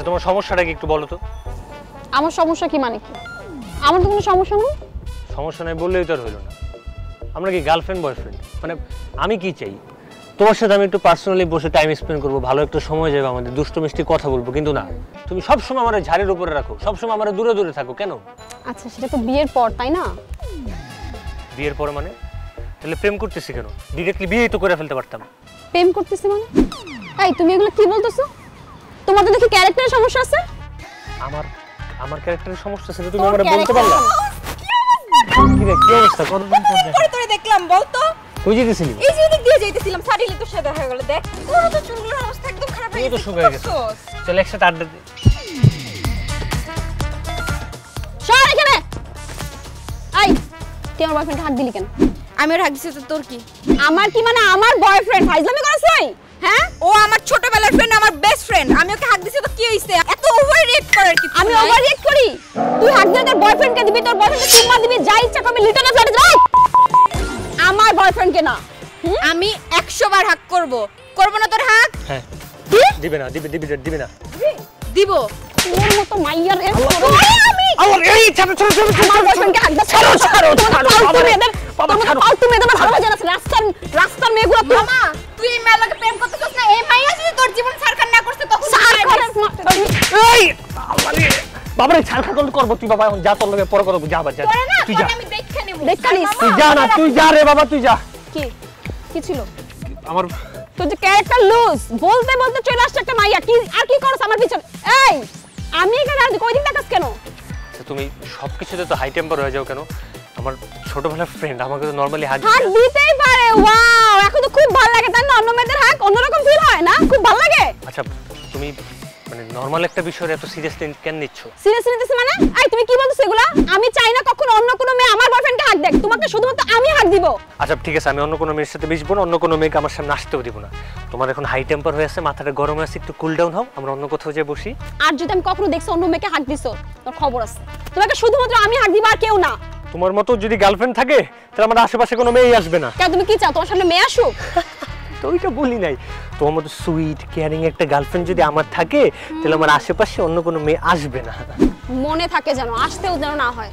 আচ্ছা তোমার সমস্যাটা কি একটু বলো তো। আমার সমস্যা কি মানে কি? আমার তো কোনো সমস্যা নেই। সমস্যা নাই বললেই তো আর হইল না। আমরা কি গার্লফ্রেন্ড বয়ফ্রেন্ড মানে আমি কি চাই? তোমার সাথে আমি একটু পার্সোনালি বসে টাইম স্পেন্ড করব ভালো একটা সময় যাবে আমাদের দুষ্ট মিষ্টি কথা বলব কিন্তু না। তুমি সবসময় আমার ঝাড়ের উপরে রাখো সবসময় আমার দূরে দূরে থাকো কেন? আচ্ছা সেটা তো বিয়ের পর তাই না? বিয়ের পর মানে? তাহলে প্রেম করতেছি কেন? ডিরেক্টলি বিয়েই তো করে ফেলতে পারতাম। প্রেম করতেছি মানে? এই তুমি এগুলো কি বলতেছো? তোমার তো দেখি ক্যারেক্টারের সমস্যা আছে? আমার আমার ক্যারেক্টারের সমস্যা ছিল তুমি আমার বলতে পারলা? কি রে কি অবস্থা? কতদিন পর দেখা করে তোরে দেখলাম বলতো? কই যেতেছিলি? এই যে এদিক দিয়ে যাইতেছিলাম সারিলি তোর সাথে দেখা গেল দেখ। তোর তো চুলগুলোর অবস্থা একদম খারাপ হয়ে তুইও তো শুকায়। করছোস? চল একসাথে আড্ডা দিই সর এখানে! এই তুই আমার বয়ফ্রেন্ডকে হাত দিলি কেন? আমি ওর হাত দিছি তো তোর কি? আমার কি মানে আমার বয়ফ্রেন্ড ফাইজলামি করেছই হ্যাঁ আমি ওভার রিয়েক্ট করি? তুই হাত দিয়ে তোর বয়ফ্রেন্ডকে দিবি তোর বয়ফ্রেন্ডকে চুম্মা দিবি যা ইচ্ছা করবি লিটনে ফ্ল্যাটে যাই আমার বয়ফ্রেন্ডকে না। আমি 100 বার হাক করব। করব না তোর হাক হ্যাঁ। দিবে না দিবে দিবে দিবে না। দিব? তোর মতো মাইয়ার রে আমি? আমার এই ছাড়ো ছাড়ো ছাড়ো আমার বয়ফ্রেন্ডকে হাত দিচ্ছি ছাড়ো, ছাড়ো, ছাড়ো, বাবা রে। বাবা, ছাড়ো। ভালো জানা আছে রাস্তার রাস্তার মেয়েগুলো তুই মামা তুই এই প্রেম করতেছস না? এই মাইয়া যদি তোর জীবন সরকার না করতে তখন সার তুই করে এই বাবা রে খাকল করব তুই বাবা এখন যা তোর লগে পরে করব যা বাবা যা তুই যা। আমি দেখে নেব। তুই যা না তুই যা রে বাবা তুই যা। কি? কি ছিল? আমার তোর যে ক্যারেক্টার লুজ বলতে বলতে চলে আসছে একটা মাইয়া। কি আর কি করছ আমার পিছনে? এই আমি এখানে আর কই দিন দেখাস কেন? আচ্ছা, তুমি সবকিছুতে তো হাই টেম্পার হয়ে যাও কেন? আমার ছোটবেলার ফ্রেন্ড আমাকে তো নর্মালি হাত হাত দিতেই পারে ওয়াও এখন তো খুব ভালো লাগে তাই না? অন্য মেয়েদের হাত অন্যরকম ফিল হয় না? খুব ভালো লাগে? আচ্ছা তুমি মানে নর্মাল একটা বিষয়ে এত সিরিয়াসলি কেন নিচ্ছ? সিরিয়াস নিতেছে মানে? এই তুমি কি বলছো এগুলা? আমি চাই না কখনো অন্য কোনো মেয়ে আমার বয়ফ্রেন্ডকে হাত দেখ তোমাকে শুধুমাত্র আমি হাত দিব। আচ্ছা ঠিক আছে আমি অন্য কোনো মেয়ের সাথে মিশবো না অন্য কোনো মেয়েকে আমার সামনে আসতেও দিব না। তোমার এখন হাই টেম্পার হয়ে আছে মাথাটা গরম আছে একটু কুল ডাউন হও আমরা অন্য কোথাও যেয়ে বসি। আর যদি আমি কখনো দেখছি অন্য মেয়েকে হাত দিছো তোর খবর আছে। তোমাকে শুধুমাত্র আমি হাত দিব আর কেউ না। তোমার মতো যদি গার্লফ্রেন্ড থাকে তাহলে আমার আশেপাশে কোনো মেয়েই আসবে না। কেন তুমি কি চাও তোমার সামনে মেয়ে আসুক? তো ওইটা বলি নাই। তোমার মতো সুইট কেয়ারিং একটা গার্লফ্রেন্ড যদি আমার থাকে তাহলে আমার আশেপাশে অন্য কোনো মেয়ে আসবে না। মনে থাকে যেন আসতেও যেন না হয়।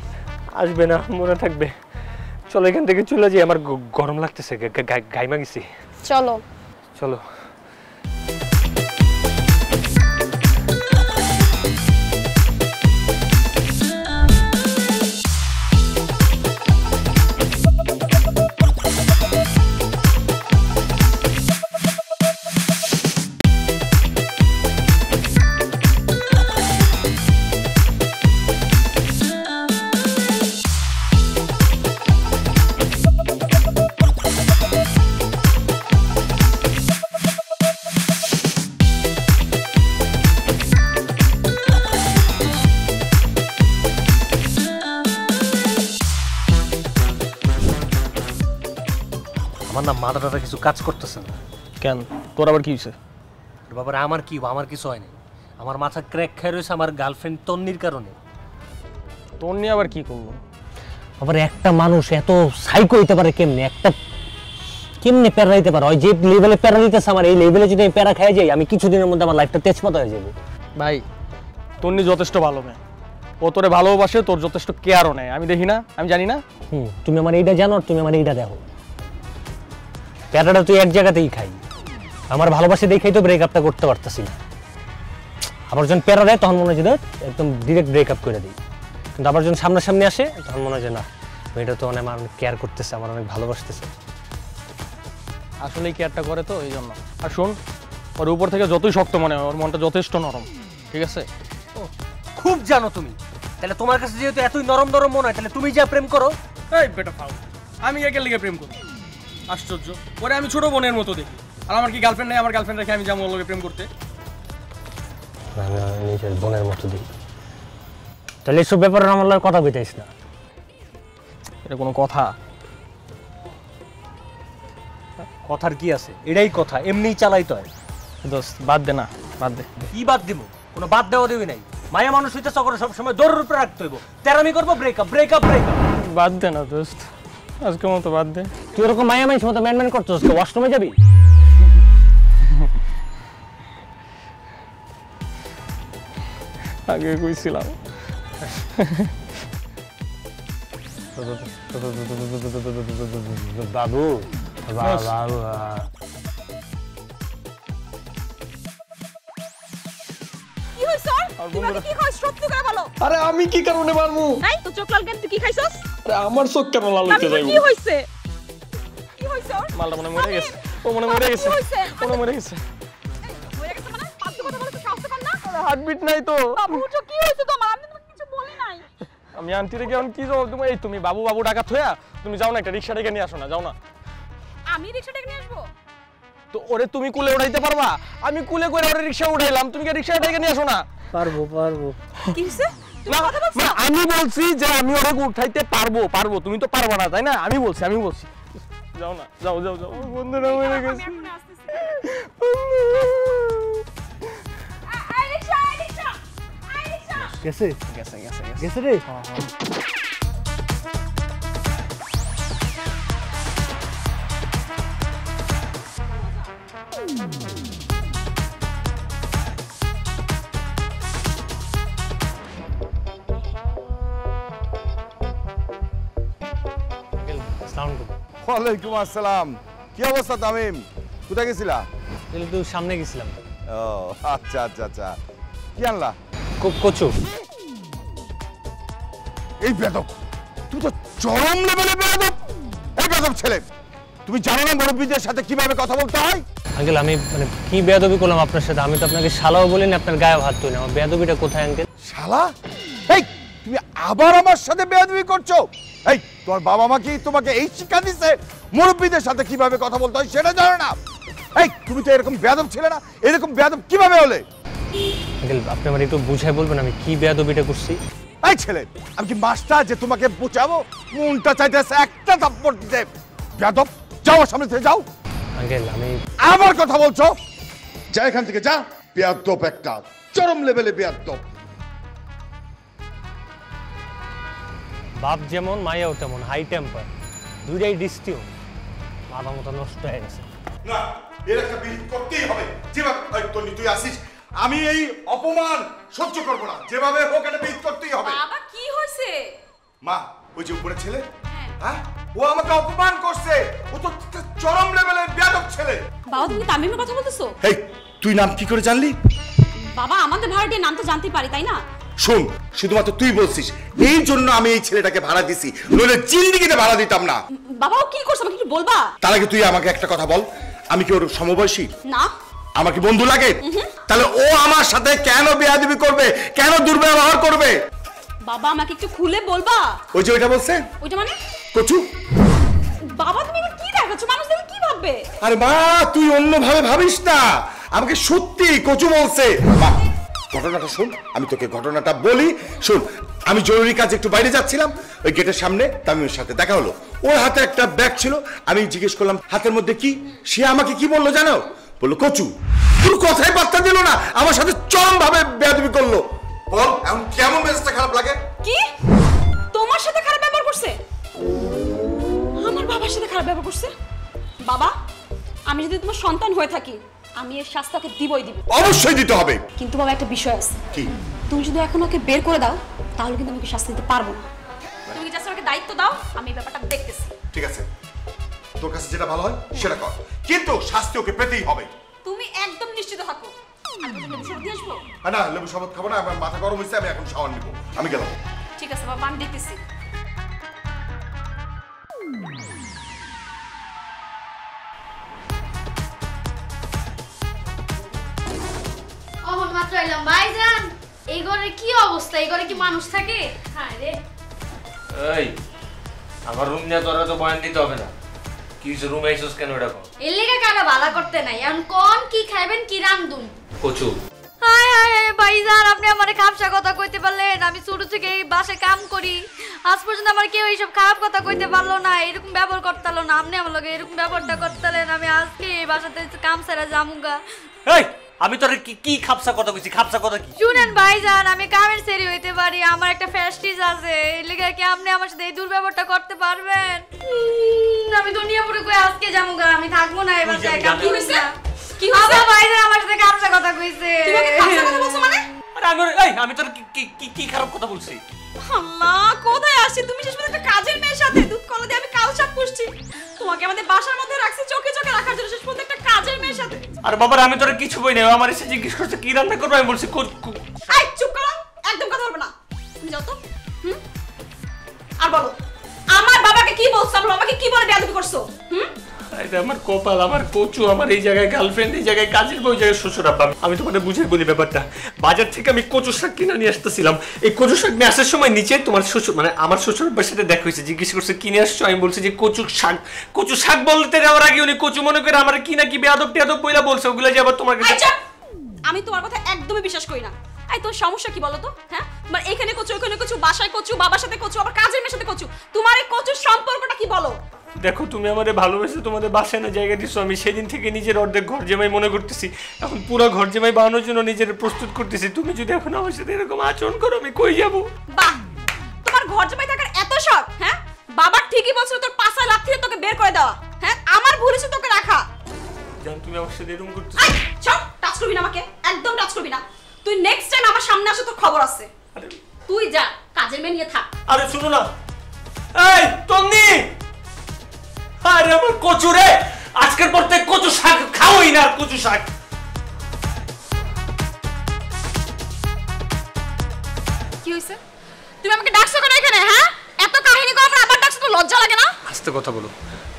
আসবে না মনে থাকবে। চলো এখান থেকে চলে যাই আমার গরম লাগতেছে গাই গাইমা গেছি চলো। চলো। না মাথাটা কিছু কাজ করতেছে না। কেন? তোর আবার কি হয়েছে বাবার আমার কি আমার কিছু হয়নি আমার মাথা ক্র্যাক খেয়ে রয়েছে আমার গার্লফ্রেন্ড তন্নির কারণে। তন্নি আবার কি করব আবার একটা মানুষ এত সাইকো হইতে পারে কেমনে? একটা কেমনে প্যারা দিতে পারে? ওই যে লেভেলে প্যারা দিতেছে আমার এই লেভেলে যদি আমি প্যারা খেয়ে যাই আমি কিছুদিনের মধ্যে আমার লাইফটা তেজপাতা হয়ে যাবে ভাই তন্নি যথেষ্ট ভালো মেয়ে। ও তোরে ভালোবাসে তোর যথেষ্ট কেয়ারও নেয়। আমি দেখি না? আমি জানি না? হুম তুমি আমার এইটা জানো আর তুমি আমার এইটা দেখো। প্যারাটা তুই এক জায়গাতেই খাই। আমার ভালোবাসে দেখেই তো ব্রেকআপটা করতে পারতেছি না। আবার যখন প্যারা দেয় তখন মনে হয় যে একদম ডিরেক্ট ব্রেকআপ করে দিই। কিন্তু আবার যখন সামনাসামনি আসে তখন মনে হয় যে না মেয়েটা তো অনেক আমার কেয়ার করতেছে আমার অনেক ভালোবাসতেছে। আসলেই কেয়ারটা করে তো এই জন্য। আর শোন ওর উপর থেকে যতই শক্ত মনে হয় ওর মনটা যথেষ্ট নরম ঠিক আছে? খুব জানো তুমি। তাহলে তোমার কাছে যেহেতু এতই নরম নরম মনে হয় তাহলে তুমি যা প্রেম করো। এই বেটা ফাউ আমি একে লিগে প্রেম করি। আশ্চর্য। ওরে আমি ছোট বোনের মতো দেখি। আর আমার কি গার্লফ্রেন্ড নেই? আমার গার্লফ্রেন্ড রেখে আমি যাব ওর লগে প্রেম করতে? নিজের বোনের মতো দিই তাহলে এসব ব্যাপারে আমার লগে কথা না। এটা কোনো কথা? কথার কি আছে? এটাই কথা এমনিই চালাইতে হয়। দোস্ত বাদ দে না বাদ দে। কি বাদ দিব কোনো বাদ দেওয়া দেবি নাই। মায়া মানুষ হইতে সকলে সবসময় দৌড়ের উপরে রাখতে হইব। তেরামি করব ব্রেকআপ ব্রেকআপ ব্রেকআপ বাদ দে না দোস্ত। আজকের মতো বাদ দে। তুই এরকম মায়া মানুষ মতো ম্যান ম্যান করছিস ওয়াশরুমে যাবি? আগে কইছিলাম। বাবু বাবু কি হইছ আর আমি কি কারণে নাই তো চোখ লাল কেন? তুই কি খাইছস? আমার চোখ কেন লাল হইতে আমি যাইবো। কি হইছে? কি হইছে ওর? মালটা মনে মরে গেছে। ও মনে মরে গেছে। মনে মরে গেছে। হয়ে গেছে মানে? ফালতু কথা বলতে সাহস পান না। হার্টবিট নাই তো। বাবু উঠো কি হইছে তোমার? আমি তোমাকে কিছু বলি নাই। আমি আন্টিরে গিয়ে কি যাব তুমি এই তুমি বাবু বাবু ডাকা থয়া তুমি যাও না একটা রিক্সা ডেকে নিয়ে আসো না যাও না। আমি রিকশাটাকে নিয়ে আসব? তো ওরে তুমি কুলে উঠাইতে পারবা? আমি কুলে করে ওরে রিক্সা উঠাইলাম তুমি কি রিক্সা ডেকে নিয়ে আসো না? পারব পারব। কি হইছে? আমি বলছি যে আমি ওরা উঠাইতে পারব পারব। তুমি তো পারবা না তাই না? আমি বলছি আমি বলছি। যাও না যাও যাও যাও। বন্ধুরা মরে গেছে। গেছে? গেছে গেছে গেছে। গেছে রে? ওয়ালাইকুম আসসালাম। কি অবস্থা তামিম? কোথায় গেছিলা? তো সামনে গেছিলাম। ও আচ্ছা আচ্ছা আচ্ছা। কি আনলা? কচু। এই বেদব তুই তো চরম লেভেলে বেদব। এই বেদব ছেলে তুমি জানো না মুরব্বীদের সাথে কীভাবে কথা বলতে হয়? আঙ্কেল আমি মানে কি বেয়াদবি করলাম আপনার সাথে? আমি তো আপনাকে শালাও বলিনি আপনার গায়ে হাত তুই না। আমার বেয়াদবিটা কোথায় আঙ্কেল? শালা? এই তুমি আবার আমার সাথে বেয়াদবি করছ? এই তোমার বাবা মা কি তোমাকে এই শিক্ষা দিছে? মুরব্বীদের সাথে কীভাবে কথা বলতে হয় সেটা জানো না। এই তুমি তো এরকম বেয়াদব ছিলে না। এরকম বেয়াদব কীভাবে হলে? আঙ্কেল আপনি আমার একটু বুঝাই বলবেন আমি কি বেয়াদবিটা করছি? এই ছেলে আমি কি মাস্টার যে তোমাকে বুঝাবো? মনটা চাইতেছে একটা থাপ্পড় দিতে। বেয়াদব যাও সামনে থেকে যাও। আঙ্কেল আমি আবার কথা বলছো? যা এখান থেকে যা বেয়াদব একটা। চরম লেভেলে বেয়াদব। বাপ যেমন মায়াও তেমন হাই টেম্পার দুইটাই ডিস্টিও মাথা মতো নষ্ট হয়ে গেছে। না এর একটা বিহিত করতেই হবে। যেভাবে তন্নি তুই আসিস। আমি এই অপমান সহ্য করব না। যেভাবে হোক এটা বিহিত করতেই হবে। বাবা কি হইছে মা ওই যে উপরে ছেলে হ্যাঁ। ও আমাকে অপমান করছে। ও তো চরম লেভেলের বেয়াদব ছেলে। বাবা তুমি তামিমের কথা বলতেছো? এই তুই নাম কি করে জানলি? বাবা আমাদের ভাড়াটির নাম তো জানতে পারি তাই না? শোন শুধুমাত্র তুই বলছিস এই জন্য আমি এই ছেলেটাকে ভাড়া দিছি। নইলে জিন্দিগিতে ভাড়া দিতাম না। বাবা ও কি করছে আমাকে একটু বলবা? তার আগে তুই আমাকে একটা কথা বল। আমি কি ওর সমবয়সী? না। আমার কি বন্ধু লাগে? তাহলে ও আমার সাথে কেন বেয়াদবি করবে? কেন দুর্ব্যবহার করবে? বাবা আমাকে একটু খুলে বলবা? ওই যে ওইটা বলছে? ওইটা মানে? কচু। বাবা তুমি কি দেখাচ্ছ? মানুষ দেখলে কি ভাববে? আরে মা তুই অন্যভাবে ভাবিস না। আমাকে সত্যি কচু বলছে। মা ঘটনাটা শুন, আমি তোকে ঘটনাটা বলি, শুন, আমি জরুরি কাজ একটু বাইরে যাচ্ছিলাম, ওই গেটের সামনে তামিমের সাথে দেখা হলো। ওর হাতে একটা ব্যাগ ছিল, আমি জিজ্ঞেস করলাম, হাতের মধ্যে কি? সে আমাকে কি বলল জানো? বলল, কচু। তোর কথাই বার্তা দিল না, আমার সাথে চরম ভাবে বেয়াদবি করল। বল কেমন মেজাজটা খারাপ লাগে? কি? তোমার সাথে খারাপ ব্যবহার করছে? আমার বাবার সাথে খারাপ ব্যবহার করছে? বাবা, আমি যদি তোমার সন্তান হয়ে থাকি আমি এর শাস্তি ওকে দিবই দিব। অবশ্যই দিতে হবে। কিন্তু বাবা একটা বিষয় আছে। কি? তুমি যদি এখন ওকে বের করে দাও তাহলে কিন্তু আমি ওকে শাস্তি দিতে পারব না। তুমি জাস্ট আমাকে দায়িত্ব দাও আমি ব্যাপারটা দেখতেছি। ঠিক আছে। তোর কাছে যেটা ভালো হয় সেটা কর। কিন্তু শাস্তি ওকে পেতেই হবে। তুমি একদম নিশ্চিত থাকো। না লেবু শরবত খাব না আমার মাথা গরম হয়েছে আমি এখন শাওয়ার নিবো। আমি গেলাম। ঠিক আছে বাবা আমি দেখতেছি। মাত্র এলাম ভাইজান এই ঘরে কি অবস্থা? এই ঘরে কি মানুষ থাকে? হ্যাঁ রে। এই আমার রুম নিয়ে তোরা তো বয়ান দিতে হবে না। কি রুম কেন এটা কর এর লেগে কারা ভাড়া করতে নাই। এখন কোন কি খাইবেন কি রান্ধুন কচু হায় ভাইজান আপনি আমারে খাপসা কথা কইতে পারলেন। আমি ছোট থেকে এই বাসায় কাম করি। আজ পর্যন্ত আমার কেউ এইসব খারাপ কথা কইতে পারল না। এরকম ব্যবহার করতে পারল না। আপনি আমার লগে এরকম ব্যবহারটা করতে পারলেন আমি আজকে এই বাসাতে কাম সেরা জামুগা এই আমি তোর কি কি খাপসা কথা কইছি? খাপসা কথা কি? শুনেন ভাইজান আমি কামের সেরি হইতে পারি আমার একটা ফ্যাস্টিজ আছে। এই লেগে কি আপনি আমার সাথে এই দুর্ব্যবহারটা করতে পারবেন? আমি দুনিয়া পুরো কই আজকে যামুগা আমি থাকব না এবার জানি কি হইছে কি হইছে ভাইজান আমার সাথে কামসা কথা কইছে। তুমি ওকে খাপসা কথা বলছো মানে? আরে আমি এই আমি তোর কি- কি- কি কি খারাপ কথা বলছি? আল্লাহ কোথায় আসছি? তুমি শেষ পর্যন্ত কাজের মেয়ের সাথে দুধ কলা দিয়ে আমি কাল সাপ পুষছি। তোমাকে আমাদের বাসার মধ্যে রাখছি চোখে চোখে রাখার জন্য শেষ পর্যন্ত একটা কাজের মেয়ের সাথে। আর বাবার আমি তোর কিছু বই নাই আমার এসে জিজ্ঞেস করছে কি রান্না করব? আমি বলছি কো- চুপ করো একদম কথা বলবে না। তুমি যাও তো হুম? আর বলো আমার বাবাকে কি বলছো? আমার বাবাকে কি বলে বেয়াদবি করছ? হুম? আমার কপাল, আমার কচু, আমার এই জায়গায় গার্লফ্রেন্ড এই জায়গায় কাজের জায়গায় শ্বশুর আব্বা। আমি বুঝে বলি ব্যাপারটা। বাজার থেকে আমি কচু শাক কিনে নিয়ে আসতেছিলাম। এই কচু শাক নিয়ে আসার সময় নিচে তোমার শ্বশুর মানে আমার শ্বশুর আব্বার সাথে দেখা হয়েছে। জিজ্ঞেস করছে, কিনে আসছো? আমি বলছি যে কচু শাক। কচু শাক বলতে যাওয়ার আগে উনি কচু মনে করে আমার কি না কি বেয়াদব টেয়াদব বইলা বলছে, ওগুলো যে আবার তোমার কাছে আমি তোমার কথা একদমই বিশ্বাস করি না। এই তোর সমস্যা কি বলো তো হ্যাঁ? মানে এখানে কচু, ওখানে কচু, বাসায় কচু, বাবার সাথে কচু, আবার কাজের মেয়ের সাথে কচু। তোমার এই কচুর সম্পর্কটা কি বলো? দেখো তুমি আমাদের ভালোবেসে তোমাদের বাসায় না জায়গা দিচ্ছ আমি সেদিন থেকে নিজের অর্ধেক ঘর জামাই মনে করতেছি। এখন পুরো ঘর জামাই বানানোর জন্য নিজের প্রস্তুত করতেছি। তুমি যদি এখন আমার সাথে এরকম আচরণ করো আমি কই যাব? বাহ! তোমার ঘর জামাই থাকার এত শখ হ্যাঁ? বাবার ঠিকই বলছিল তোর পাশা লাথ তোকে বের করে দেওয়া হ্যাঁ? আমার ভুল হয়েছে তোকে রাখা। জান তুমি আমার সাথে এরকম করতেছো? চল টাচ করবি না আমাকে একদম টাচ করবি না। তুই নেক্সট টাইম আমার সামনে আসো তোর খবর আছে। তুই যা কাজের মেয়ে নিয়ে থাক। আরে শুনো না। এই তন্নি! আরে আমার কচু রে! আজকের পর থেকে কচু শাক খাওই না আর কচু শাক। কি হয়েছে তুমি আমাকে ডাকছো কেন এখানে হ্যাঁ? এত কাহিনী করার পর আবার ডাকছো তো লজ্জা লাগে না? আস্তে কথা বলো।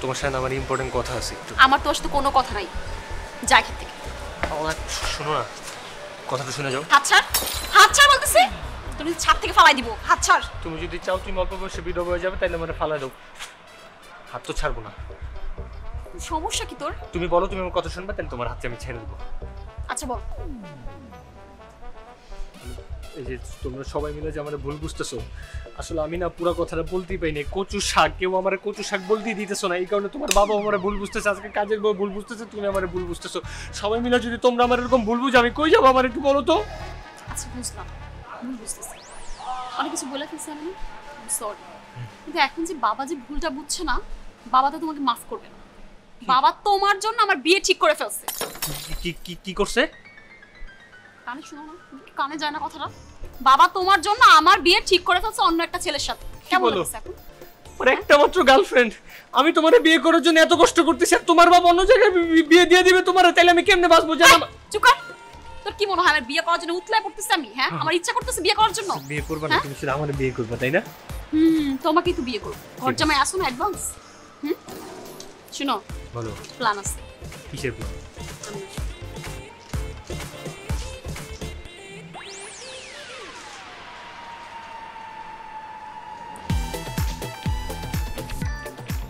তোমার সাথে আমার ইম্পর্টেন্ট কথা আছে একটু। আমার তোর সাথে কোনো কথা নাই। যা এখান থেকে। শোনো না কথাটা শুনে যাও। হাত ছাড়। হাত ছাড় বলতেছি। তুমি ছাদ থেকে ফালাই দিব হাত ছাড়। তুমি যদি চাও তুমি অল্প বয়সে বিধবা হয়ে যাবে তাহলে আমার ফালা দাও। হাত তো ছাড়বো না। সমস্যা কি তোর? তুমি বলো তুমি আমার কথা শুনবে তাহলে তোমার হাতে আমি ছেড়ে দেবো। আচ্ছা বল। এই যে তোমরা সবাই মিলে যে আমার ভুল বুঝতেছো আসলে আমি না পুরো কথাটা বলতেই পাইনি কচু শাক কেউ আমার কচু শাক বলতেই দিতেছো না এই কারণে তোমার বাবা আমার ভুল বুঝতেছে আজকে কাজের বউ ভুল বুঝতেছে তুমি আমার ভুল বুঝতেছো। সবাই মিলে যদি তোমরা আমার এরকম ভুল বুঝো আমি কই যাব আমার একটু বলো তো? আচ্ছা বুঝলাম। ভুল বুঝতেছি। অনেক কিছু বলে ফেলছি আমি। সরি কিন্তু এখন যে বাবা যে ভুলটা বুঝছে না বাবা তো তোমাকে মাফ করবে না। বাবা তোমার জন্য আমার বিয়ে ঠিক করে ফেলছে। কি- কি কি করছে? কানে শোনো না কানে যায় না কথাটা? বাবা তোমার জন্য আমার বিয়ে ঠিক করে ফেলছে অন্য একটা ছেলের সাথে। কেমন? লাগছে এখন? আমার একটা মাত্র গার্লফ্রেন্ড আমি তোমার বিয়ে করার জন্য এত কষ্ট করতেছি আর তোমার বাবা অন্য জায়গায় বিয়ে দিয়ে দিবে তোমার তাহলে আমি কেমনে বাঁচবো জানো? চুপ কর। তোর কি মনে হয় আমার বিয়ে করার জন্য উতলায় পড়তেছে আমি হ্যাঁ? আমার ইচ্ছা করতেছে বিয়ে করার জন্য। বিয়ে করবে না হ্যাঁ? তুমি শুধু আমার বিয়ে করবে তাই না? হুম তোমাকেই তো বিয়ে করব। ঘর জামাই আসো না অ্যাডভান্স হুম? শুনো বলো। প্ল্যান আছে। কিসের আসি।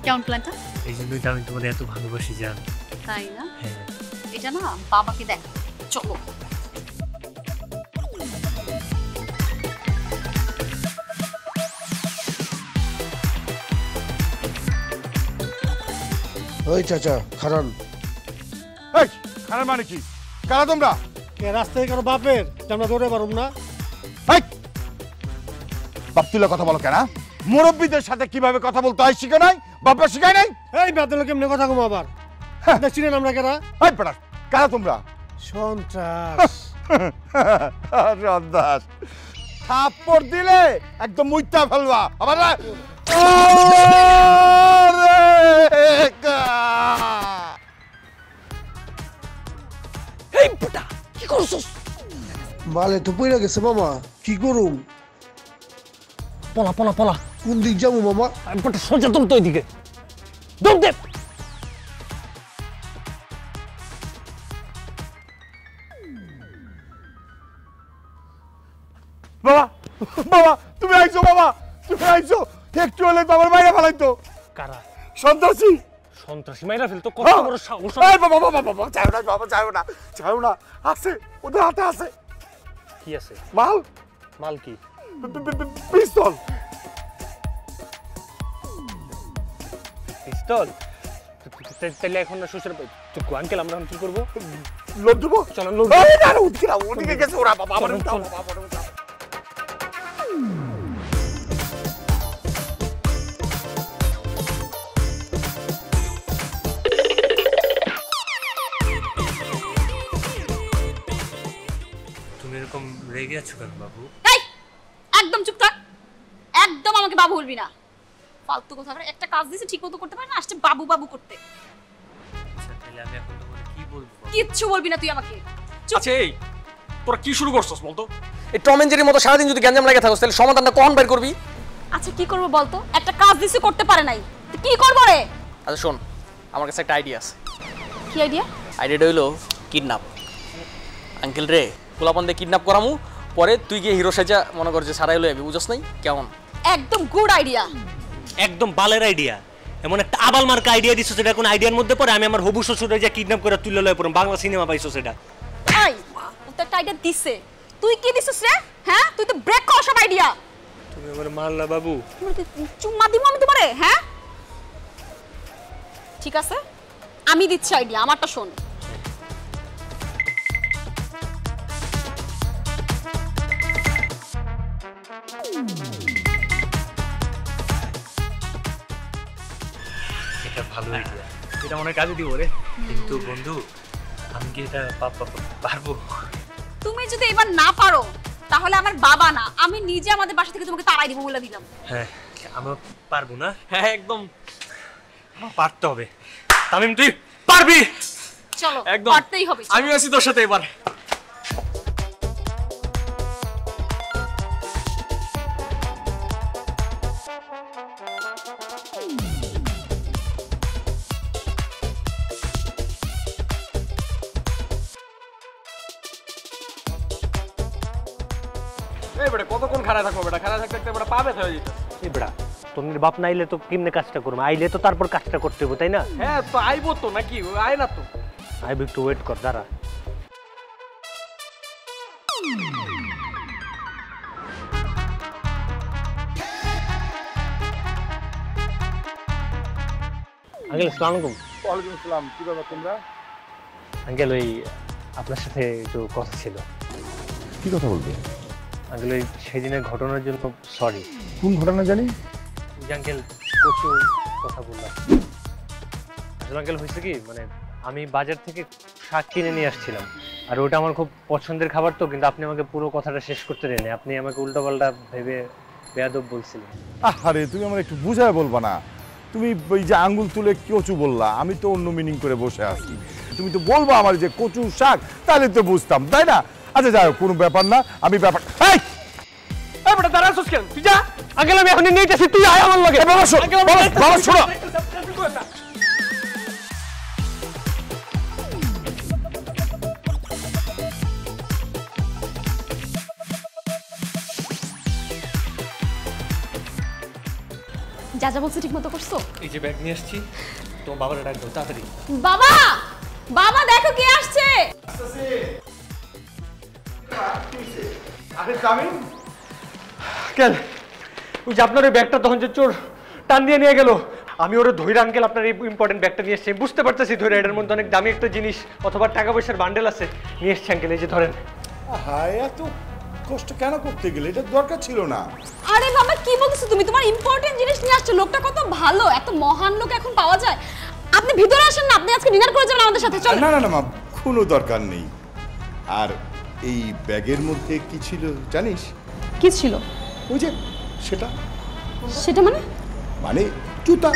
কেমন প্ল্যানটা এই জন্যই তো আমি তোমার এত ভালোবাসি জান। তাই না? হ্যাঁ। এটা না বাবাকে দেখ চলো। ওই চাচা খারান। এই খারাপ মানে কি? কারা তোমরা? কে রাস্তায় কারও বাপের আমরা দৌড়ে পারুম না। এই! বাপতুলা কথা বলো কেন হ্যাঁ? মুরব্বীদের সাথে কীভাবে কথা বলতে হয় শিখে নাই? বাবা শিখায় নাই? এই বেতলে কেমনে কথা কম আবার? হ্যাঁ। দেখছি না আমরা কেরা? এই পড়া কারা তোমরা? সন্ত্রাস। সন্দাস থাপ্পড় দিলে একদম মুইতা ফেলবা। আবার মালে তো পইরা গেছে মামা কি করুম পলা পলা পলা কোন দিক যাব মামা একটা সোজা তুলতো ওইদিকে দে বাবা বাবা তুমি আইছো বাবা তুমি আইছো একটু হলে তো আমার বাইরে ফেলাইতো কারা সন্ত্রাসী সন্ত্রাসী মাইরা ফেলতো কত। বড় সাহস বাবা বাবা বাবা যাও না বাবা যাও না যাও না। আছে ওদের হাতে আছে। কি আছে? মাল? মাল কি? পিস্তল। পিস্তল? তাহলে এখন না শ্বশুর আঙ্কেল আমরা এখন কি করব? লোড দেবো? চলো, না ওদিকে গেছে ওরা বাবা। আছো কেন বাবু? এই একদম চুপ থাক। একদম আমাকে বাবু বলবি না। ফালতু কথা একটা কাজ দিছে ঠিক মতো করতে পারে না আসছে বাবু বাবু করতে। আচ্ছা তাহলে আমি এখন তোমাকে কি বলব? কিচ্ছু বলবি না তুই আমাকে। চুপ। আচ্ছা এই তোরা কি শুরু করছস বলতো? এই টম এন্ড জেরির মতো সারাদিন যদি গ্যাঞ্জাম লাগে থাকস তাহলে সমাধানটা কখন বের করবি? আচ্ছা কি করব বলতো? একটা কাজ দিছে করতে পারে নাই। তো কি করব রে? আচ্ছা শোন আমার কাছে একটা আইডিয়া আছে। কি আইডিয়া আইডিয়াটা হইল কিডন্যাপ আঙ্কেল রে পোলাপন দিয়ে কিডন্যাপ করামু পরে তুই গিয়ে হিরো সাজা মনে কর যে সারাই লই বুঝছ নাই? কেমন? একদম গুড আইডিয়া একদম বালের আইডিয়া এমন একটা আবাল মার্কা আইডিয়া দিছো সেটা কোন আইডিয়ার মধ্যে পড়ে? আমি আমার হবু শ্বশুরে যা কিডন্যাপ করে তুলে লয়ে পড়লাম বাংলা সিনেমা পাইছো সেটা। আই ও তো একটা আইডিয়া দিছে। তুই কি দিছিস রে? হ্যাঁ? তুই তো ব্রেক কর সব আইডিয়া তুমি আমার মারলা বাবু। চুম্মা দিব আমি তোমারে? হ্যাঁ? ঠিক আছে? আমি দিচ্ছি আইডিয়া আমারটা শোন। এটা ভালো আইডিয়া এটা মনে হয় কাজে দিব রে। কিন্তু বন্ধু আমি কি এটা পারব? তুমি যদি এবার না পারো তাহলে আমার বাবা না। আমি নিজে আমাদের বাসা থেকে তোমাকে তাড়াই দিব বলে দিলাম। হ্যাঁ আমি পারব না? হ্যাঁ একদম। পারতে হবে। তামিম তুই পারবি? চলো একদম। পারতেই হবে। আমি আছি তোর সাথে এবার। হয়ে যেত বেড়া বাপ না আইলে তো কেমনে কাজটা করব? আইলে তো তারপর কাজটা করতে হবে তাই না? হ্যাঁ তো আইবো তো নাকি? আয় না তো। আইবি একটু ওয়েট কর দাঁড়া। আঙ্কেল আসসালামু আলাইকুম। ওয়ালাইকুম আসসালাম কি ব্যাপার তোমরা? আঙ্কেল ওই আপনার সাথে একটু কথা ছিল। কি কথা বলবে? আঙ্কেল ওই সেদিনের ঘটনার জন্য সরি কোন ঘটনা জানি? আঙ্কেল প্রচুর কথা বললাম। আসলে আঙ্কেল হয়েছে কি মানে আমি বাজার থেকে শাক কিনে নিয়ে আসছিলাম। আর ওটা আমার খুব পছন্দের খাবার তো কিন্তু আপনি আমাকে পুরো কথাটা শেষ করতে দেননি আপনি আমাকে উল্টোপাল্টা ভেবে বেয়াদব বলছিলেন। আরে তুমি আমার একটু বুঝায় বলবা না। তুমি ওই যে আঙ্গুল তুলে কচু বললা আমি তো অন্য মিনিং করে বসে আছি। তুমি তো বলবা আমার যে কচু শাক তাহলে তো বুঝতাম তাই না? আচ্ছা যাই হোক, কোনো ব্যাপার না আমি ব্যাপার এই! এই বেটা দাঁড়া আসছিস কেন? তুই যা। আঙ্কেল আমি এখন নিয়ে যাচ্ছি তুই আয় আমার লগে। এ বাবা শোনো বাবা বাবা শোনো। যা যা বলছি ঠিক মতো করছ? এই যে ব্যাগ নিয়ে আসছি তোমার বাবার ডাক দাও তাড়াতাড়ি। বাবা! বাবা দেখো কে আসছে! আরে তামিম। আঙ্কেল ওই যে আপনার ওই ব্যাগটা তখন যে চোর টান দিয়ে নিয়ে গেল আমি ওরে ধৈর্য আঙ্কেল আপনার এই ইম্পর্টেন্ট ব্যাগটা নিয়ে এসেছি। বুঝতে পারতেছি ধৈর্য এটার মধ্যে অনেক দামি একটা জিনিস অথবা টাকা পয়সার বান্ডেল আছে। নিয়ে এসছি আঙ্কেল এই যে ধরেন। হায় এত কষ্ট কেন করতে গেলে? এটা দরকার ছিল না। আরে বাবা কি বলছো তুমি? তোমার ইম্পর্টেন্ট জিনিস নিয়ে আসছো লোকটা কত ভালো এত মহান লোক এখন পাওয়া যায়। আপনি ভিতরে আসেন না আপনি আজকে ডিনার করে যাবেন আমাদের সাথে চলো না না না মা কোনো দরকার নেই। আর এই ব্যাগের মধ্যে কি ছিল জানিস? কি ছিল? ওই যে সেটা। সেটা মানে? মানে জুতা।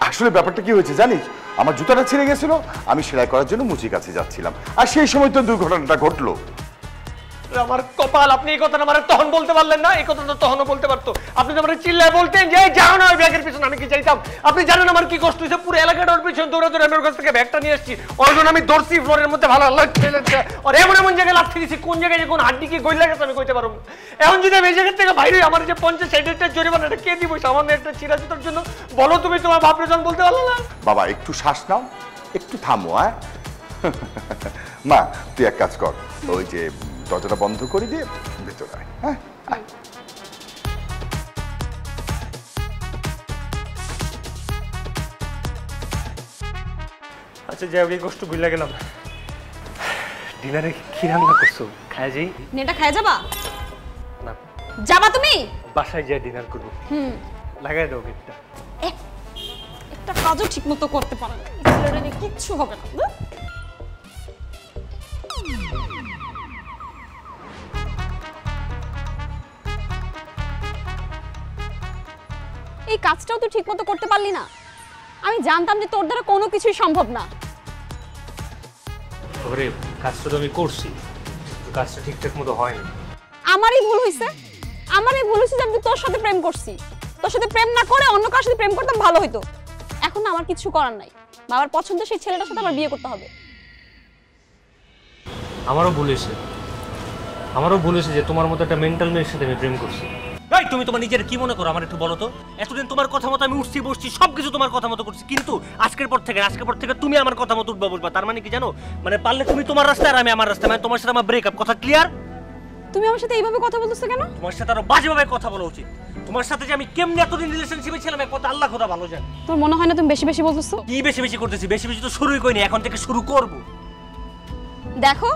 আসলে ব্যাপারটা কি হয়েছে জানিস? আমার জুতাটা ছিঁড়ে গেছিল আমি সেলাই করার জন্য মুচির কাছে যাচ্ছিলাম। আর সেই সময় তো দুর্ঘটনাটা ঘটলো। আমার কপাল, আপনি এই কথাটা আমার তখন বলতে পারলেন না, এই কথাটা তখনও বলতে পারতো। আপনি তো আমার চিল্লায় বলতেন যে যাও না ওই ব্যাগের পিছনে, আমি কি চাইতাম? আপনি জানেন আমার কি কষ্ট হয়েছে? পুরো এলাকাটার পিছনে দৌড়ে দৌড়ে আমি ওর কাছ থেকে ব্যাগটা নিয়ে এসেছি। ওর জন্য আমি দর্শি ফ্লোরের মধ্যে ভালো আল্লাহ ঠেলেছে আর এমন এমন জায়গায় লাথি দিছি কোন জায়গায় কোন হাড্ডি কি গইলা গেছে আমি কইতে পারব। এখন যদি আমি এই জায়গা থেকে বাইরে আমার যে পঞ্চাশ ষাট একটা এটা কে দিব সামান্য একটা চিরা জুতার জন্য? বলো তুমি তোমার বাপরে যখন বলতে পারল না। বাবা, একটু শ্বাস নাও, একটু থামো হ্যাঁ? মা, তুই এক কাজ কর, ওই যে দরজাটা বন্ধ করে দিয়ে ভেতরে আয়। হ্যাঁ আচ্ছা যাই কষ্টগুলা গেলাম। ডিনারে কি রান্না করছ? খায় যাই নেটা খায় যাবা? না। যাবা তুমি? বাসায় যাই ডিনার করব। হুম। লাগাই দাও গেটটা। একটা কাজও ঠিক মতো করতে পারে না। ছেলেটা কিচ্ছু হবে না এই কাজটাও তুই ঠিকমতো করতে পারলি না। আমি জানতাম যে তোর দ্বারা কোনো কিছুই সম্ভব না। ওরে কাজটা তো আমি করছি। কাজটা ঠিকঠাক মতো হয়নি। আমারই ভুল হয়েছে আমারই ভুল হয়েছে যে আমি তোর সাথে প্রেম করছি। তোর সাথে প্রেম না করে অন্য কারোর সাথে প্রেম করতাম ভালো হতো এখন আমার কিছু করার নাই। বাবার পছন্দ সেই ছেলেটার সাথে আমার বিয়ে করতে হবে। আমারও বলেছে আমারও বলেছে যে তোমার মতো একটা মেন্টাল মেয়ের সাথে আমি প্রেম করছি। তুমি তোমার নিজের কি মনে করো? আমার একটু বলো তো। এতদিন তোমার কথা মতো আমি উঠছি বসছি সবকিছু তোমার কথা মতো করছি। কিন্তু আজকের পর থেকে আজকের পর থেকে তুমি আমার কথা মতো উঠবা বলবা। তার মানে কি জানো? মানে পারলে তুমি তোমার রাস্তায় আর আমি আমার রাস্তায়। মানে তোমার সাথে আমার ব্রেকআপ কথা ক্লিয়ার তুমি আমার সাথে এইভাবে কথা বলতেছো কেন? তোমার সাথে আরও বাজেভাবে কথা বলা উচিত। তোমার সাথে যে আমি কেমনি এতদিন রিলেশনশিপে ছিলাম এক কথা আল্লাহ কথা ভালো জানে। তোর মনে হয় না তুমি বেশি বেশি বলতেছো? কি বেশি বেশি করতেছি? বেশি বেশি তো শুরুই করিনি এখন থেকে শুরু করব। দেখো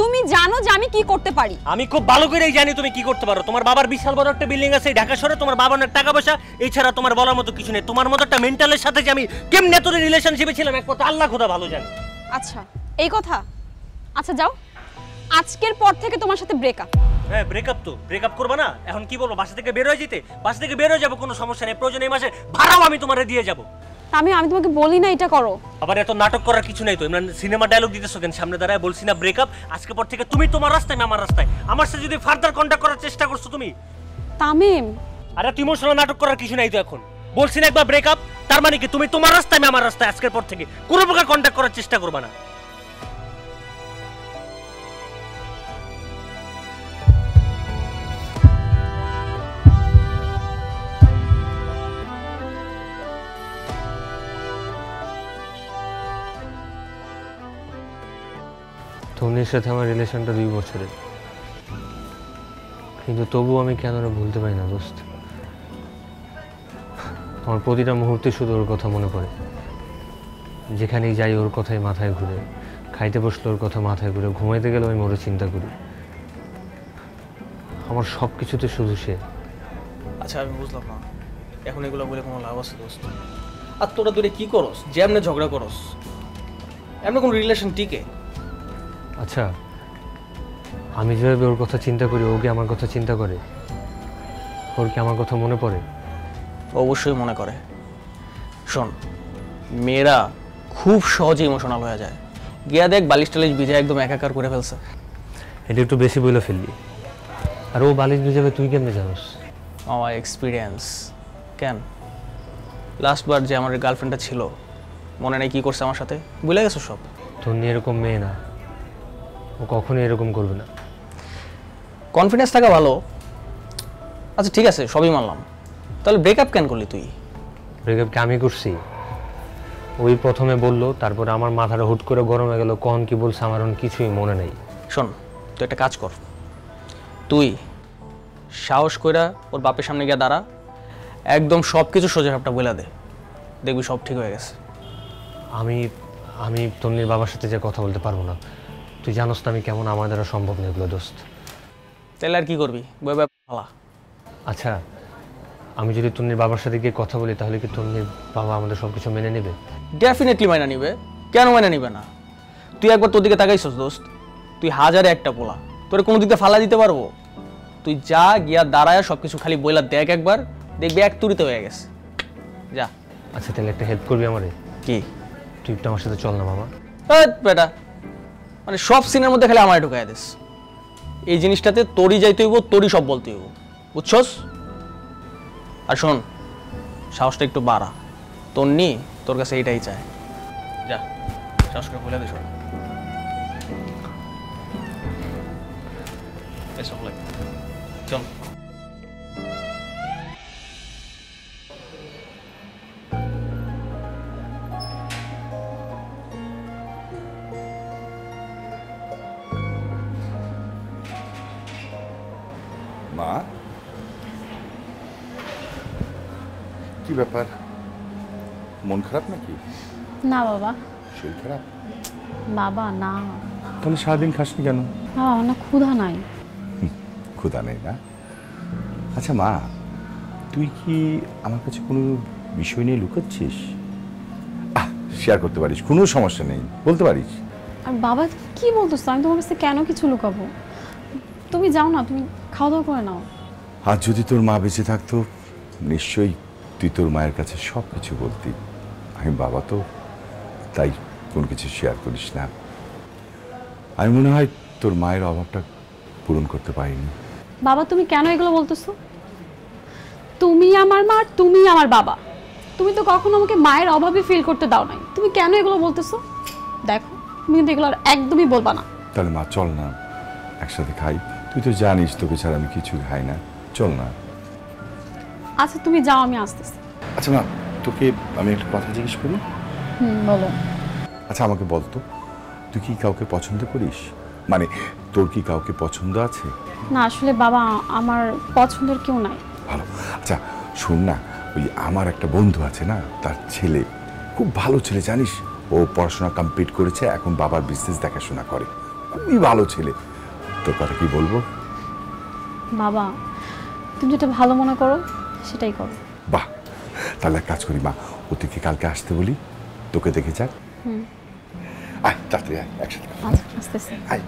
তুমি জানো যে আমি কি করতে পারি? আমি খুব ভালো করেই জানি তুমি কি করতে পারো। তোমার বাবার বিশাল বড় একটা বিল্ডিং আছে ঢাকা শহরে তোমার বাবার অনেক টাকা পয়সা এছাড়া তোমার বলার মতো কিছু নেই। তোমার মতো একটা মেন্টালের সাথে যে আমি কেমনে এত রিলেশনশিপে ছিলাম এক কথা আল্লাহ খোদা ভালো জানে। আচ্ছা এই কথা? আচ্ছা যাও। আজকের পর থেকে তোমার সাথে ব্রেকআপ হ্যাঁ ব্রেকআপ তো। ব্রেকআপ করবা না? এখন কি বলব বাসা থেকে বের হয়ে যেতে? বাসা থেকে বের হয়ে যাব কোনো সমস্যা নেই। প্রয়োজন এই মাসে ভাড়াও আমি তোমারে দিয়ে যাব। আমি আমি তোমাকে বলি না এটা করো। আবার এত নাটক করার কিছু নাই তো? ইমরান সিনেমা ডায়লগ দিতেছো কেন? সামনে দাঁড়ায় বলছি না ব্রেকআপ আজকে পর থেকে তুমি তোমার রাস্তায় আমি আমার রাস্তায়। আমার সাথে যদি ফার্দার কন্টাক্ট করার চেষ্টা করছ তুমি। তামিম। আরে তুই ইমোশনাল নাটক করার কিছু নাই তো এখন? বলছি না একবার ব্রেকআপ তার মানে কি? তুমি তোমার রাস্তায় আমি আমার রাস্তায় আজকের পর থেকে কোনো প্রকার কন্টাক্ট করার চেষ্টা করবা না। তনির সাথে আমার রিলেশনটা দুই বছরের। কিন্তু তবুও আমি কেন ভুলতে পারি না, দোস্ত? আমার প্রতিটা মুহূর্তে শুধু ওর কথা মনে পড়ে। যেখানেই যাই, ওর কথাই মাথায় ঘুরে। খাইতে বসলে ওর কথা মাথায় ঘুরে। ঘুমাইতে গেলে আমি মরে চিন্তা করি। আমার সব কিছুতে শুধু সে। আচ্ছা আমি বুঝলাম না। এখন এগুলো বলে কোনো লাভ আছে, দোস্ত? আর তোরা দূরে কি করস? যেমনে ঝগড়া করস। এমন কোনো রিলেশন টিকে? আচ্ছা আমি যেভাবে ওর কথা চিন্তা করি ও কি আমার কথা চিন্তা করে? ওর কি আমার কথা মনে পড়ে? অবশ্যই মনে করে। শোন মেয়েরা খুব সহজে ইমোশনাল হয়ে যায়। গিয়া দেখ বালিশ টালিশ ভিজে একদম একাকার করে ফেলছে। এটা একটু বেশি বলে ফেললি আর ও বালিশ বুঝাবে তুই কেমনে জানোস? আমার এক্সপিরিয়েন্স কেন? লাস্টবার যে আমার গার্লফ্রেন্ডটা ছিল মনে নেই কী করছে আমার সাথে? ভুলে গেছো সব? তোর নিয়ে এরকম মেয়ে না। ও কখনো এরকম করবে না। কনফিডেন্স থাকা ভালো। আচ্ছা ঠিক আছে সবই মানলাম। তাহলে ব্রেকআপ কেন করলি তুই? ব্রেকআপ ব্রেকআপকে আমি করছি? ওই প্রথমে বলল তারপরে আমার মাথাটা হুট করে গরম হয়ে গেল কখন কি বলছে আমার কিছুই মনে নেই। শোন তুই একটা কাজ কর। তুই সাহস কইরা ওর বাপের সামনে গিয়ে দাঁড়া একদম সব কিছু সোজা সাপটা বলে দে। দেখবি সব ঠিক হয়ে গেছে। আমি আমি তন্নির বাবার সাথে যে কথা বলতে পারব না তুই জানোস না আমি কেমন আমার দ্বারা সম্ভব না এগুলো দোস্ত। তাহলে আর কি করবি? বই ফালা আচ্ছা আমি যদি তন্নির বাবার সাথে গিয়ে কথা বলি তাহলে কি তন্নির বাবা আমাদের সব কিছু মেনে নেবে? ডেফিনেটলি মাইনা নিবে। কেন মাইনা নিবে না? তুই একবার তোর দিকে তাকাইছস দোস্ত। তুই হাজারে একটা পোলা। তোর কোনো দিকে ফালা দিতে পারব? তুই যা গিয়া দাঁড়ায় সব কিছু খালি বইলা দেখ একবার দেখবি এক তুরিতে হয়ে গেছে। যা। আচ্ছা তাহলে একটা হেল্প করবি আমারে? কি? তুই একটু আমার সাথে চল না মামা। বেটা মানে সব সিনের মধ্যে খালি আমার ঢুকাই দিস। এই জিনিসটাতে তরি যাইতে হইব তরি সব বলতে হইব। বুঝছস? আর শোন, সাহসটা একটু বাড়া। তোর নি তোর কাছে এইটাই চায় যা সাহস করে বলে দিস এসব চল। কি ব্যাপার? মন খারাপ নাকি? না বাবা। শরীর খারাপ? বাবা না। তাহলে সারাদিন খাসনি কেন? বাবা না ক্ষুধা নাই। ক্ষুধা নেই না? আচ্ছা মা তুই কি আমার কাছে কোনো বিষয় নিয়ে লুকাচ্ছিস? শেয়ার করতে পারিস কোনো সমস্যা নেই বলতে পারিস? আর বাবা কি বলতেছো? আমি তোমার কাছে কেন কিছু লুকাবো? তুমি যাও না তুমি খাওয়া দাওয়া করে নাও। আর যদি তোর মা বেঁচে থাকতো নিশ্চয়ই তুই তোর মায়ের কাছে সব কিছু বলতি। আমি বাবা তো তাই কোনো কিছু শেয়ার করিস না। আমি মনে হয় তোর মায়ের অভাবটা পূরণ করতে পারিনি। বাবা তুমি কেন এগুলো বলতেছো? তুমি আমার মা আর তুমি আমার বাবা। তুমি তো কখনো আমাকে মায়ের অভাবে ফিল করতে দাও নাই। তুমি কেন এগুলো বলতেছো? দেখো তুমি কিন্তু এগুলো আর একদমই বলবা না। তাহলে মা চল না একসাথে খাই। তুই তো জানিস তোকে ছাড়া আমি কিছু খাই না। চল না। আচ্ছা তুমি যাও আমি আসতেছি। আচ্ছা মা তোকে আমি একটা কথা জিজ্ঞেস করি? হুম বলো। আচ্ছা আমাকে বলতো তুই কি কাউকে পছন্দ করিস? মানে তোর কি কাউকে পছন্দ আছে? না আসলে বাবা আমার পছন্দের কেউ নাই। ভালো। আচ্ছা শোন না ওই আমার একটা বন্ধু আছে না তার ছেলে খুব ভালো ছেলে জানিস? ও পড়াশোনা কমপ্লিট করেছে এখন বাবার বিজনেস দেখাশোনা করে। খুবই ভালো ছেলে। তোর কথা কি বলব? বাবা তুমি যেটা ভালো মনে করো? সেটাই কর। বাহ তাহলে এক কাজ করি মা ওদেরকে কালকে আসতে বলি তোকে দেখে যাক। হুম। আয় তাড়াতাড়ি আয় একসাথে। আয় আচ্ছা আয়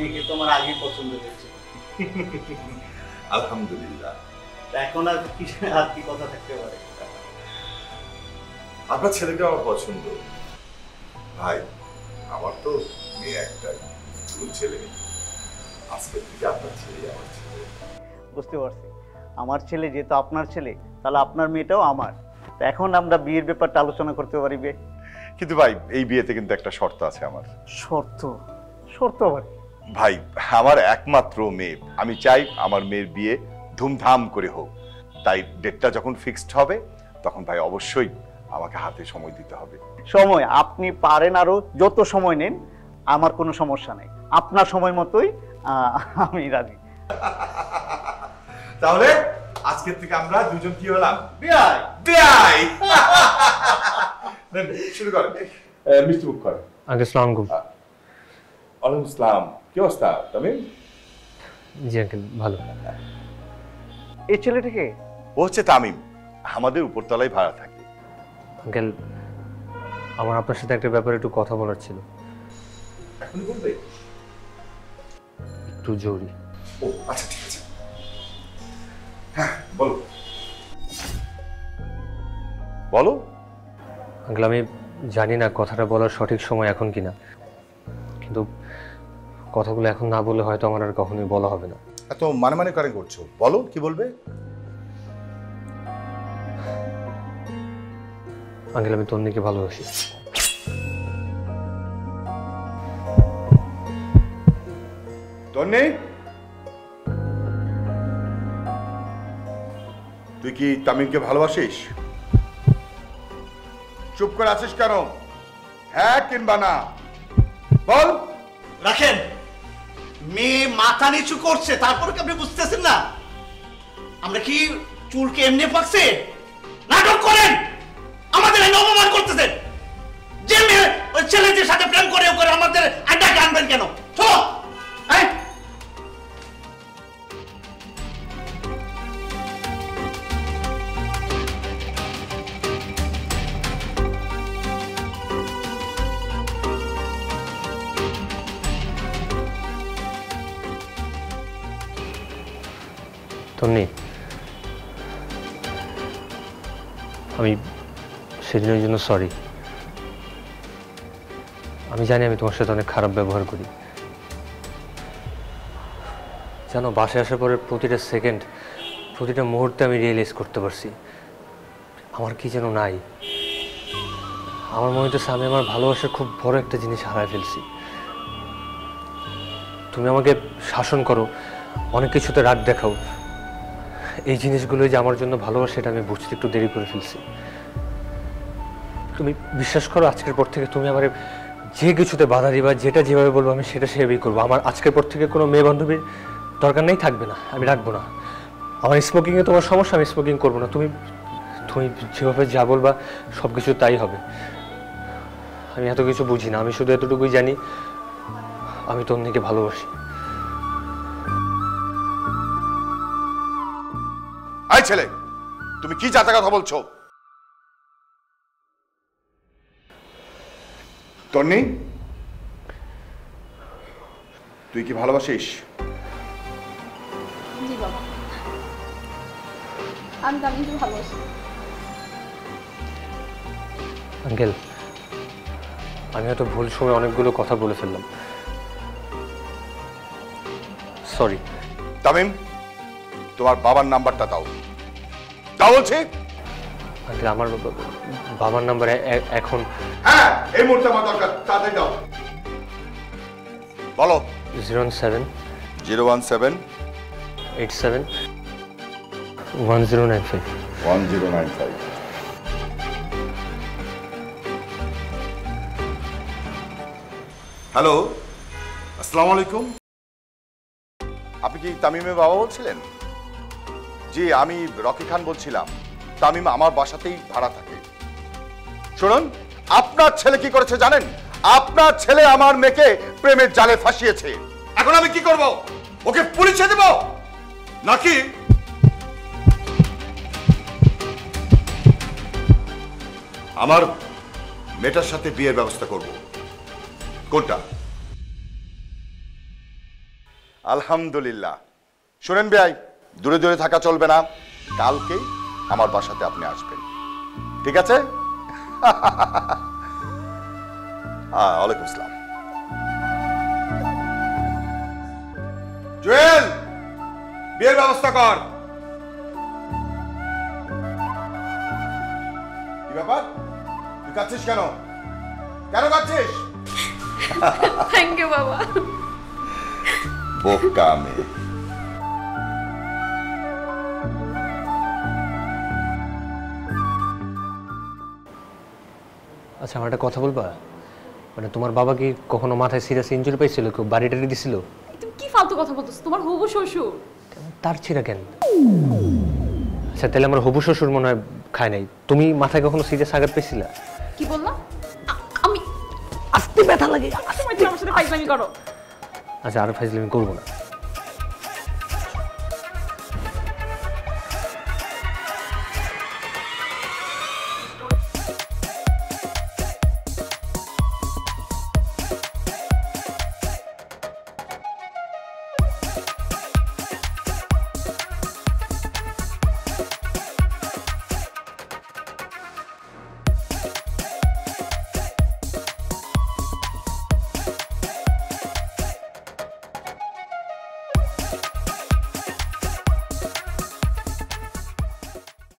মেয়েকে তোমার আগে পছন্দ হয়েছে? আলহামদুলিল্লাহ। তা এখন আর কি আর কি কথা থাকতে পারে? আপনার ছেলেকে আমার পছন্দ। ভাই আমার তো মেয়ে একটাই ছেলে। আজকের থেকে আপনার ছেলে আমার ছেলে। বুঝতে পারছি। আমার ছেলে যেহেতু আপনার ছেলে তাহলে আপনার মেয়েটাও আমার। তা এখন আমরা বিয়ের ব্যাপারটা আলোচনা করতে পারিবে কিন্তু ভাই এই বিয়েতে কিন্তু একটা শর্ত আছে আমার। শর্ত? শর্ত আবার কি? ভাই আমার একমাত্র মেয়ে। আমি চাই আমার মেয়ের বিয়ে ধুমধাম করে হোক। তাই ডেটটা যখন ফিক্সড হবে তখন ভাই অবশ্যই আমাকে হাতে সময় দিতে হবে। সময় আপনি পারেন আরও যত সময় নেন আমার কোনো সমস্যা নেই। আপনার সময় মতোই আহ, আমি রাজি। তাহলে আজকের থেকে আমরা দুজন কি হলাম? বিয়াই বিয়াই নেন, শুরু করেন। মিষ্টি মুখ করেন আগে সালাম আলাইকুম ওয়ালাইকুম ইসলাম কি অবস্থা তামিম? জি আঙ্কেল ভালো। এই ছেলেটাকে? ও হচ্ছে তামিম আমাদের উপরতলায় ভাড়া থাকে। আঙ্কেল আমার আপনার সাথে একটা ব্যাপারে একটু কথা বলার ছিল। এখনই বলবে? একটু জরুরি। ও আচ্ছা ঠিক আছে। হ্যাঁ বলো। বলো। আঙ্কেল আমি জানি না কথাটা বলার সঠিক সময় এখন কিনা। কিন্তু কথাগুলো এখন না বলে হয়তো আমার আর কখনোই বলা হবে না। এত মানে মানে করে করছ? বলো কি বলবে? আঙ্কেল আমি তন্নিকে ভালোবাসি। তন্নি? তুই কি তামিমকে ভালোবাসিস? চুপ করে আছিস কেন? হ্যাঁ কিংবা না? বল। রাখেন। মেয়ে মাথা নিচু করছে, তারপরে কি আপনি বুঝতেছেন না? আমরা কি চুলকে এমনি পাকছে? নাটক করেন! আমাদের এনে অপমান করতেছেন। যে মেয়ে ওই ছেলেদের সাথে প্রেম করে করে আমাদের আড্ডাকে আনবেন কেন? চলো তন্নি আমি সেদিনের জন্য সরি আমি জানি আমি তোমার সাথে অনেক খারাপ ব্যবহার করি। জানো, বাসায় আসার পরে প্রতিটা সেকেন্ড প্রতিটা মুহূর্তে আমি রিয়েলাইজ করতে পারছি, আমার কি যেন নাই। আমার মনে হচ্ছে আমি আমার ভালোবাসার খুব বড় একটা জিনিস হারায় ফেলছি। তুমি আমাকে শাসন করো, অনেক কিছুতে রাগ দেখাও। এই জিনিসগুলো যে আমার জন্য ভালোবাসা এটা আমি বুঝতে একটু দেরি করে ফেলছি। তুমি বিশ্বাস করো, আজকের পর থেকে তুমি আমার যে কিছুতে বাধা দিবা, যেটা যেভাবে বলব আমি সেটা সেভাবেই করব। আমার আজকের পর থেকে কোনো মেয়ে বান্ধবীর দরকার নেই, থাকবে না, আমি রাখব না। আমার স্মোকিংয়ে তোমার সমস্যা, আমি স্মোকিং করব না। তুমি তুমি যেভাবে যা বলবা সব কিছু তাই হবে। আমি এত কিছু বুঝি না, আমি শুধু এতটুকুই জানি, আমি তন্নিকে ভালোবাসি। আই ছেলে? তুমি কি যাতা কথা বলছো? তন্নি? তুই কি ভালোবাসিস? জি বাবা। আমি তামিমকে ভালোবাসি। আঙ্কেল আমি হয়তো ভুল সময় অনেকগুলো কথা বলে ফেললাম। সরি তামিম তোমার বাবার নাম্বারটা দাও। দাও বলছি? আঙ্কেল আমার বাবা- বাবার নাম্বারে এখন হ্যাঁ এই মুহূর্তে আমার দরকার তাড়াতাড়ি দাও। বলো। Zero seven. Zero one seven. Eight seven. One zero nine five. One zero nine five. Hello আসসালামু আলাইকুম। আপনি কি তামিমের বাবা বলছিলেন? জি, আমি রকি খান বলছিলাম। তামিম আমার বাসাতেই ভাড়া থাকে। শুনুন, আপনার ছেলে কি করেছে জানেন? আপনার ছেলে আমার মেয়েকে প্রেমের জালে ফাঁসিয়েছে। এখন আমি কি করব? ওকে পুলিশে দেব? নাকি? আমার মেয়েটার সাথে বিয়ের ব্যবস্থা করব। কোনটা? আলহামদুলিল্লাহ। শুনেন ভাই দূরে দূরে থাকা চলবে না। কালকেই আমার বাসাতে আপনি আসবেন। ঠিক আছে? হ্যাঁ ওয়ালাইকুম আসসালাম। জুয়েল বিয়ের ব্যবস্থা কর। কি ব্যাপার? তুই কেন? কেন কাচ্ছিস থ্যাংক ইউ বাবা। বোকা মেয়ে। আচ্ছা আমার একটা কথা বলবা? মানে তোমার বাবা কি কখনো মাথায় সিরিয়াস ইঞ্জুরি পাইছিল? কেউ বাড়ি টাড়ি দিছিল? তুমি কি ফালতু কথা বলতেছো? তোমার হবু শ্বশুর। তার ছিঁড়া কেন? আচ্ছা তাহলে আমার হবু শ্বশুর মনে হয় খায় নাই। তুমি মাথায় কখনো সিরিয়াস আঘাত পেয়েছিলা কি বললা? আমি আস্তে ব্যথা লাগে। তুমি আমার সাথে ফাইজলামি করো। আচ্ছা আর ফাইজলামি করব না।